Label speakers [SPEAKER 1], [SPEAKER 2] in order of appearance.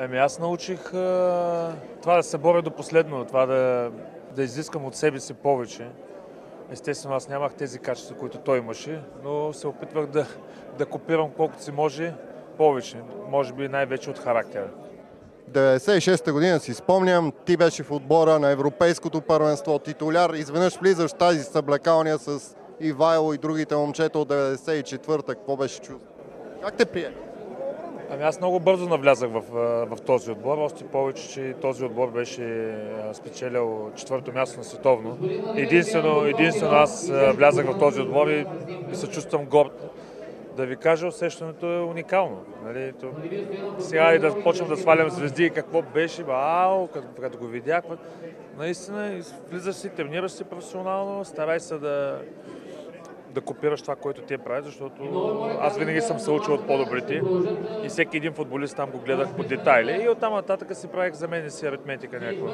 [SPEAKER 1] Еми аз научих а, това да се боря до последно, това да, да изискам от себе си повече. Естествено, аз нямах тези качества, които той имаше, но се опитвах да, да копирам колкото си може повече, може би най-вече от характера.
[SPEAKER 2] 96-та година си спомням, ти беше в отбора на Европейското първенство, титуляр, изведнъж влизаш в тази съблекалния с Ивайло и другите момчета от 94-та, какво беше чувство? Как те прие?
[SPEAKER 1] Ами аз много бързо навлязах в, в този отбор, още повече, че този отбор беше а, спечелил четвърто място на световно. Единствено, единствено аз влязах в този отбор и, и се чувствам горд. Да ви кажа, усещането е уникално. Нали? То, сега и да почнем да свалям звезди и какво беше, ау, като, като го видях. Наистина, влизаш си, тренираш си професионално, старай се да, да копираш това, което те правят, защото аз винаги съм се учил от по-добрите и всеки един футболист там го гледах по детайли и оттам нататък си правих за мен си аритметика някаква.